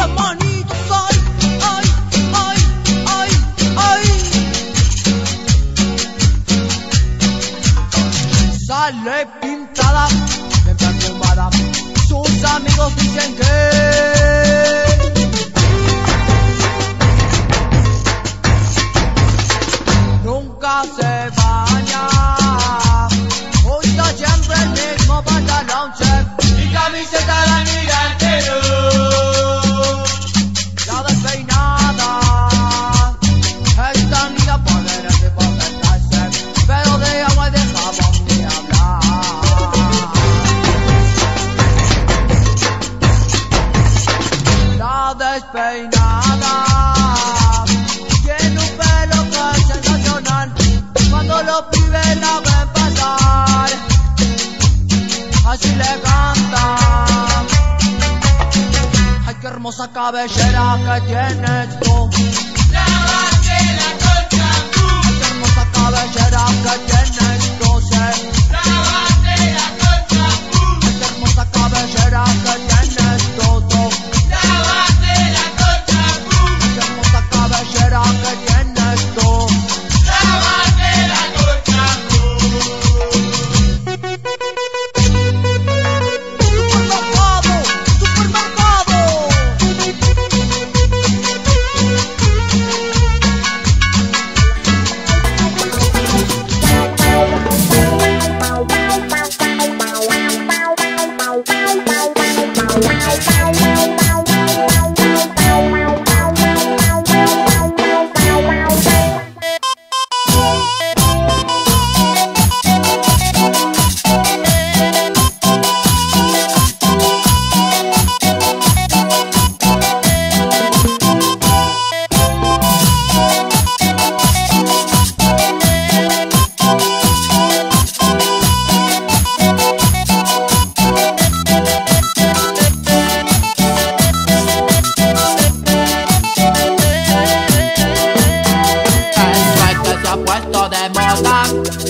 the money. হবে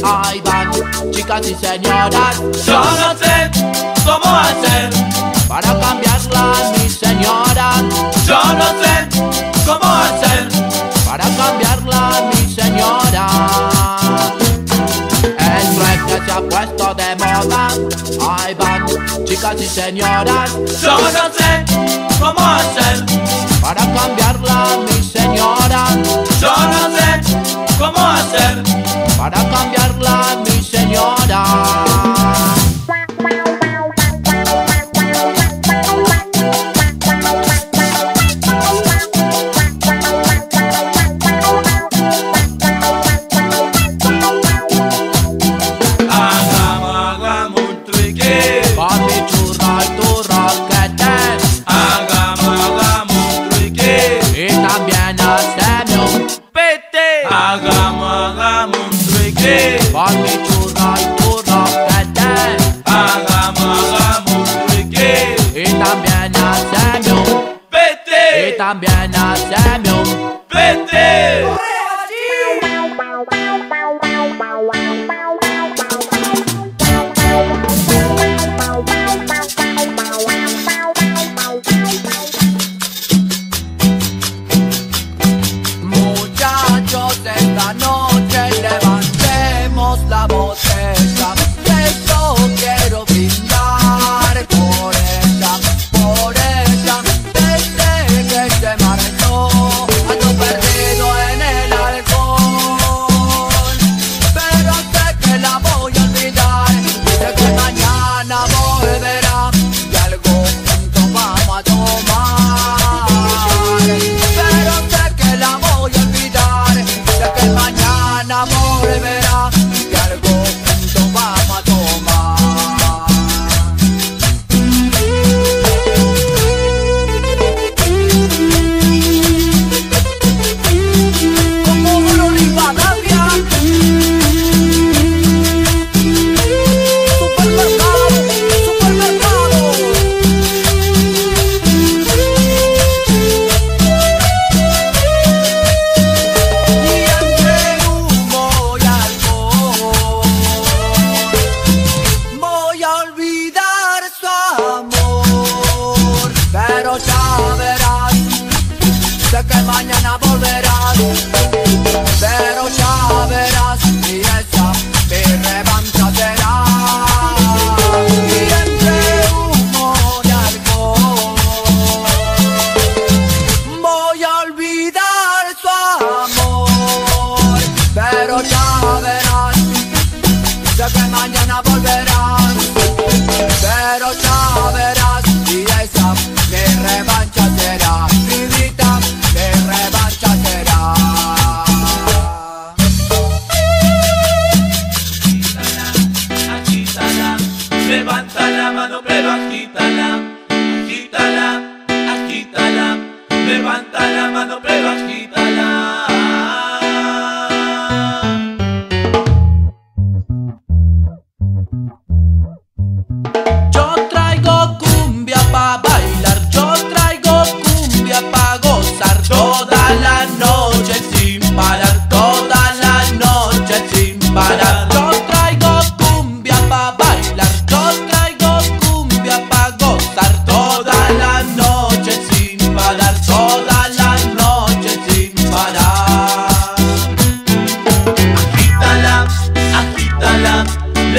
Ahí van, chicas y señoras. Yo no sé cómo hacer para cambiarla, mi señora. Yo no sé cómo hacer para cambiarlas, mis señoras. El reggae se ha puesto de moda. Ahí van, chicas y señoras. Yo no sé cómo hacer para cambiarla, mi señora. Yo no sé cómo hacer para cambiarla, mi señora. cambia nada.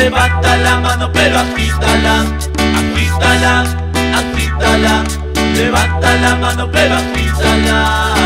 levanta la mano pero agítala, agítala, agítala, levanta la mano pero agítala.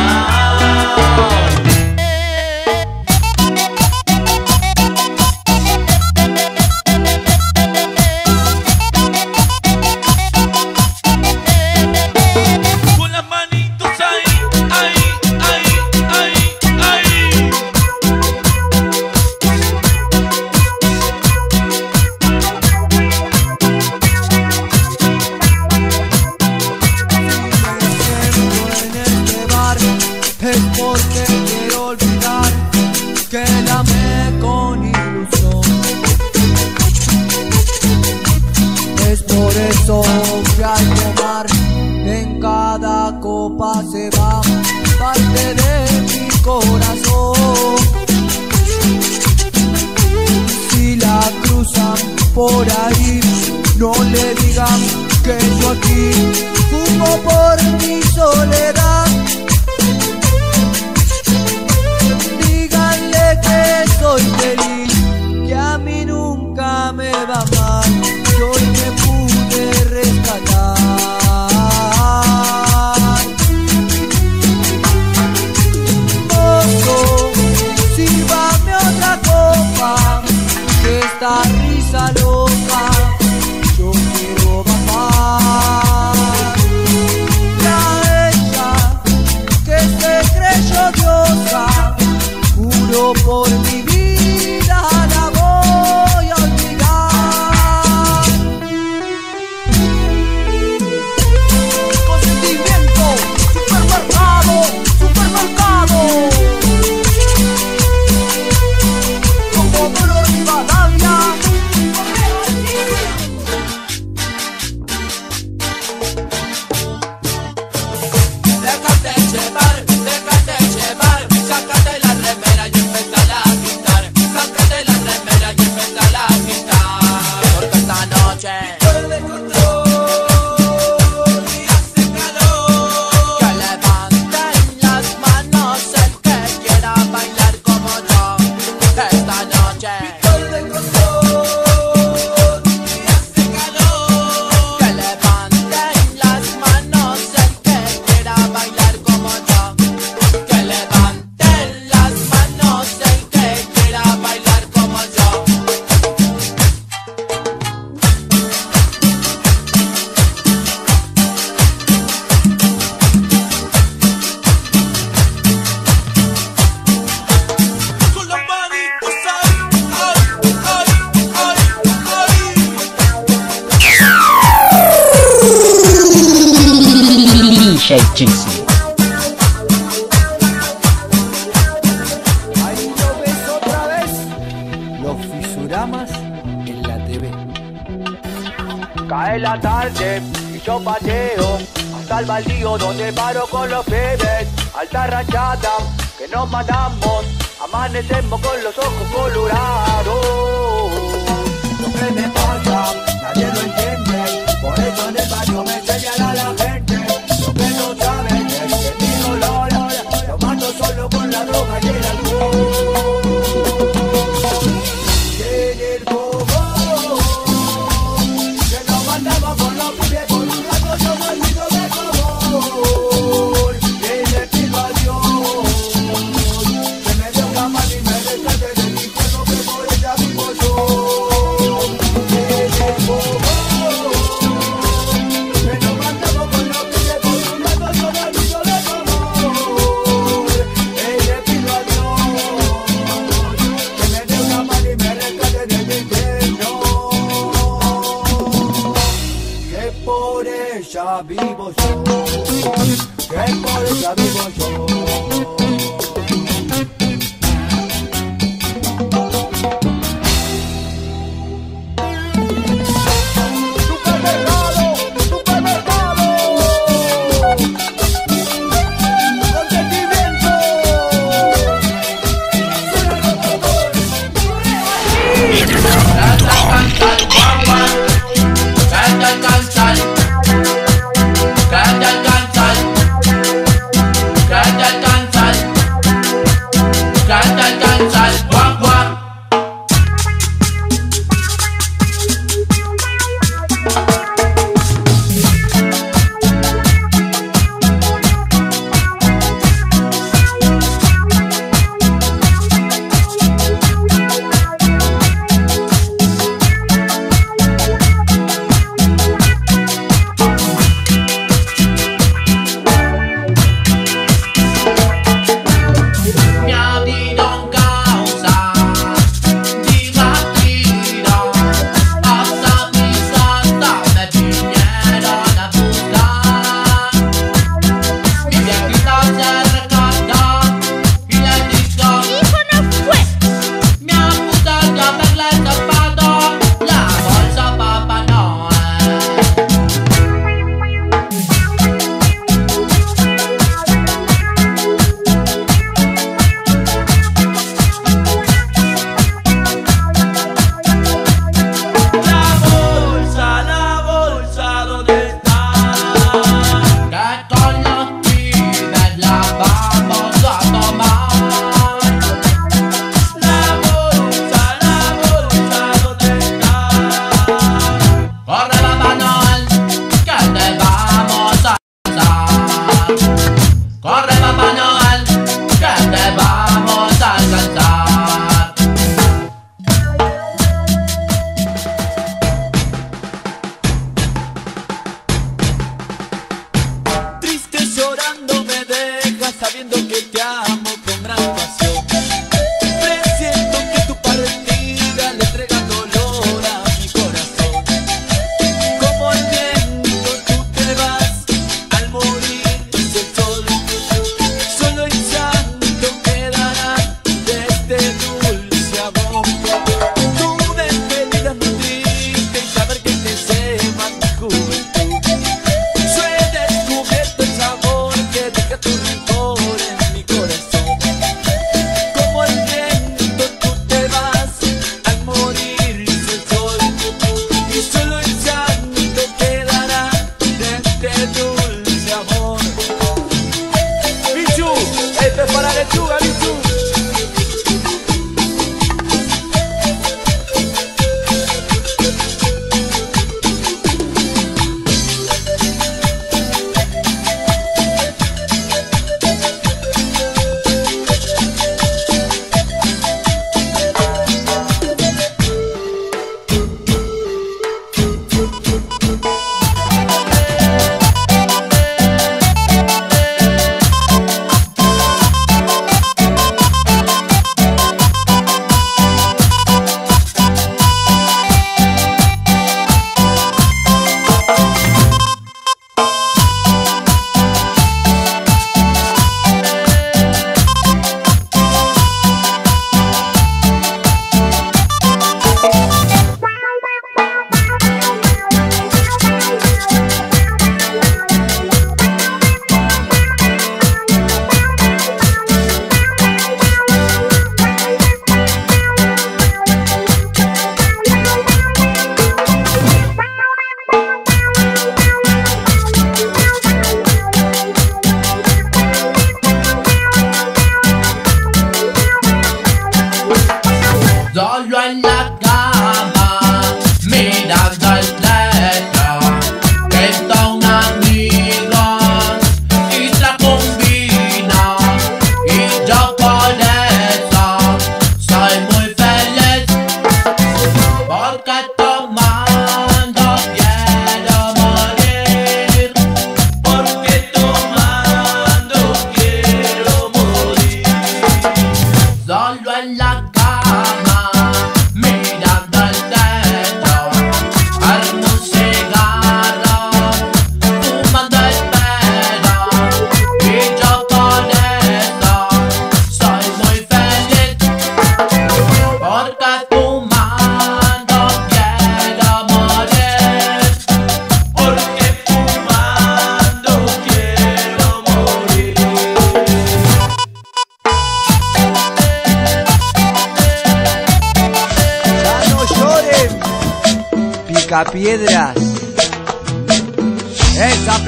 muchísimo. Ahí lo ves otra vez, los fisuramas en la TV. Cae la tarde y yo pateo hasta el baldío donde paro con los bebés. Alta rachada que nos matamos, amanecemos con los ojos colorados.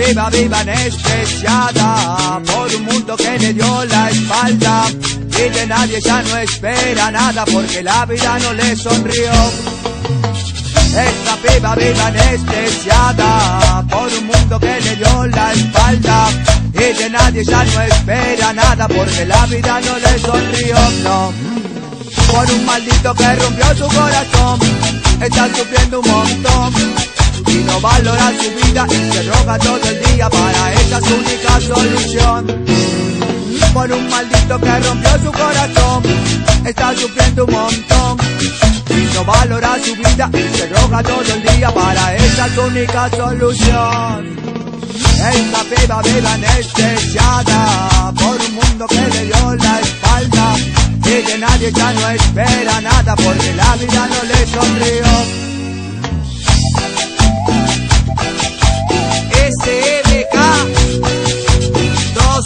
Piba viva anestesiada por un mundo que le dio la espalda y de nadie ya no espera nada porque la vida no le sonrió. Esa piba viva anestesiada por un mundo que le dio la espalda y de nadie ya no espera nada porque la vida no le sonrió, no. Por un maldito que rompió su corazón, está sufriendo un montón y no valora su vida y se droga todo el día para esa única solución. Por un maldito que rompió su corazón, está sufriendo un montón y no valora su vida y se droga todo el día para esa única solución. Esta piba viva anestesiada por un mundo que le dio la espalda y de nadie ya no espera nada porque la vida no le sonrió. 2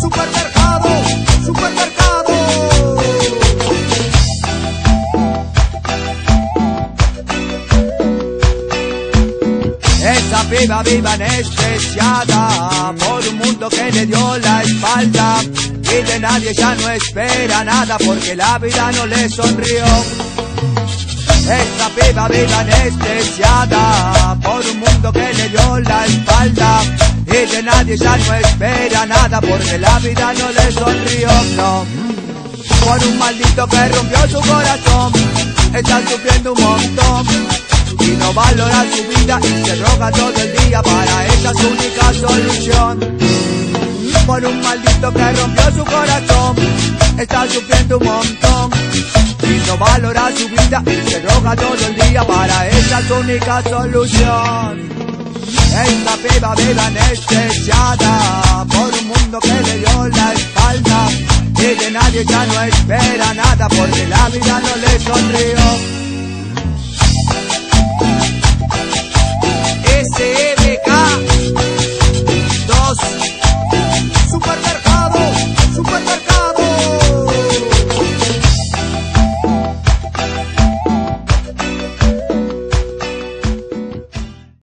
Supermercado, supermercado. Esa piba viva anestesiada por un mundo que le dio la espalda y de nadie ya no espera nada porque la vida no le sonrió. Esa piba viva anestesiada por un mundo que le dio la espalda. Y de nadie ya no espera nada porque la vida no le sonrió, no. Por un maldito que rompió su corazón, está sufriendo un montón. Y no valora su vida y se droga todo el día. Para esa su única solución. Por un maldito que rompió su corazón, está sufriendo un montón y no valora su vida y se droga todo el día para esa su única solución. Esta piba viva anestesiada por un mundo que le dio la espalda y de nadie ya no espera nada porque la vida no le sonrió. SMK